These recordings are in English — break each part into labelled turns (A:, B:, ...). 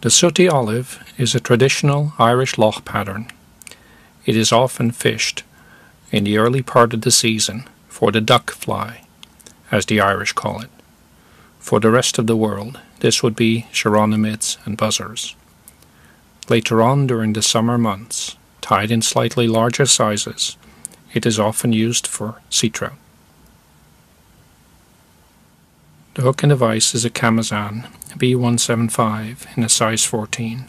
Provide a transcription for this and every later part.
A: The sooty olive is a traditional Irish loch pattern. It is often fished in the early part of the season for the duck fly, as the Irish call it. For the rest of the world, this would be chironomids and buzzers. Later on during the summer months, tied in slightly larger sizes, it is often used for sea trout. The hook in the vise is a Kamasan B175 in a size 14.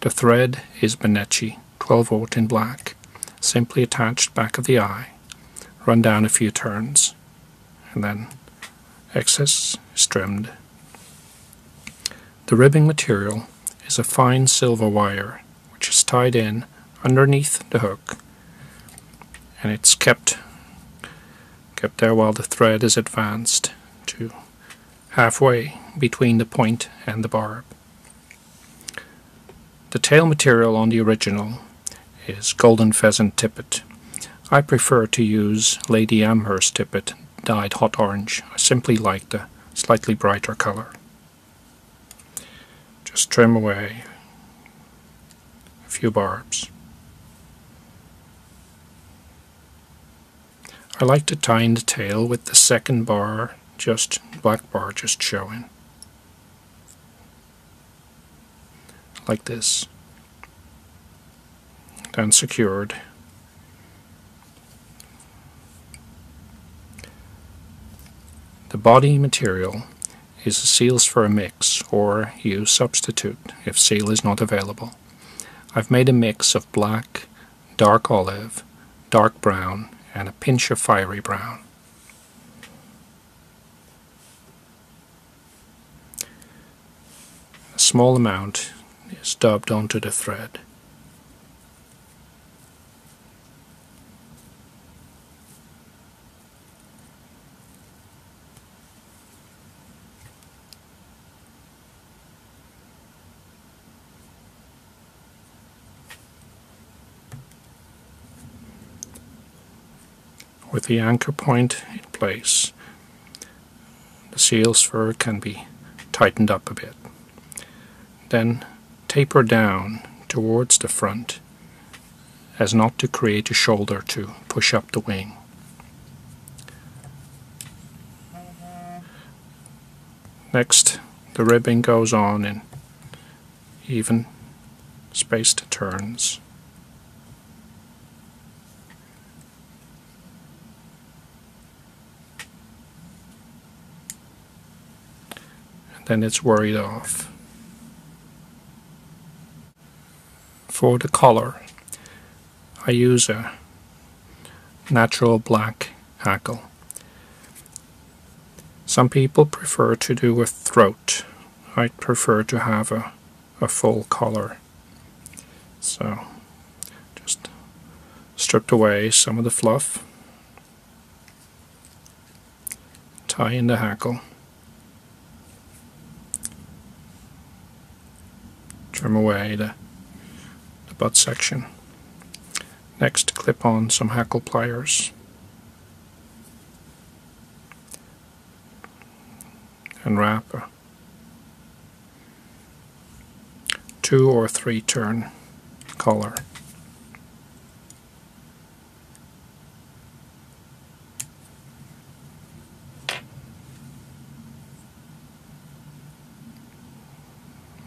A: The thread is Benecchi 12 aught in black, simply attached back of the eye. Run down a few turns, and then excess is trimmed. The ribbing material is a fine silver wire which is tied in underneath the hook and it's kept kept there while the thread is advanced to halfway between the point and the barb. The tail material on the original is golden pheasant tippet. I prefer to use Lady Amherst tippet dyed hot orange. I simply like the slightly brighter color. Just trim away a few barbs. I like to tie in the tail with the second bar just black bar just showing. Like this. Then secured. The body material is a seal's fur a mix or use substitute if seal is not available. I've made a mix of black dark olive dark brown and a pinch of fiery brown small amount is dubbed onto the thread. With the anchor point in place, the seal's fur can be tightened up a bit then taper down towards the front as not to create a shoulder to push up the wing. Next, the ribbing goes on in even spaced turns. And then it's worried off. For the collar I use a natural black hackle. Some people prefer to do a throat. I prefer to have a, a full collar. So just stripped away some of the fluff, tie in the hackle, trim away the butt section. Next, clip on some hackle pliers. And wrap two or three turn collar.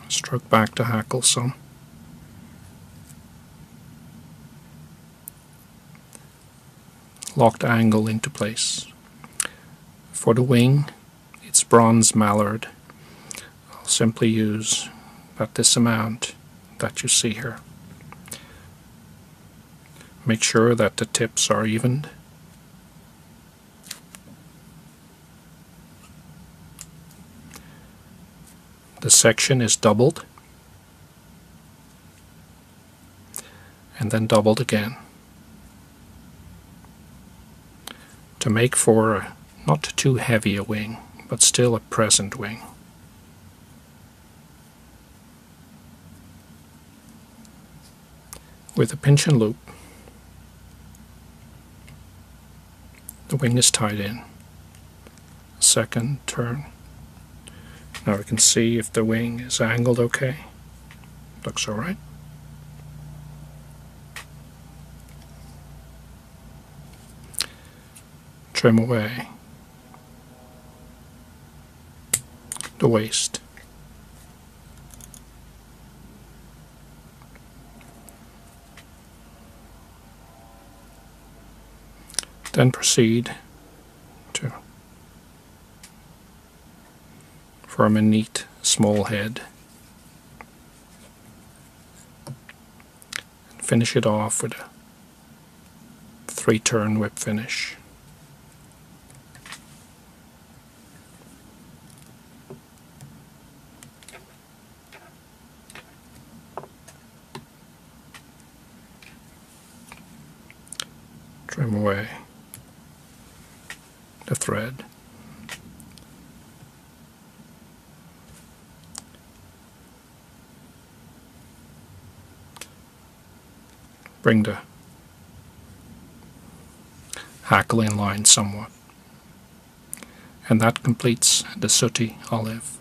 A: Stroke back to hackle some. Locked angle into place. For the wing, it's bronze mallard. I'll simply use about this amount that you see here. Make sure that the tips are evened. The section is doubled and then doubled again. To make for a not too heavy a wing, but still a present wing. With a pinch and loop, the wing is tied in. Second turn. Now we can see if the wing is angled okay. Looks alright. Trim away the waste. Then proceed to form a neat small head. And finish it off with a three turn whip finish. Trim away the thread. Bring the hackling line somewhat. And that completes the sooty olive.